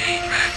Amen.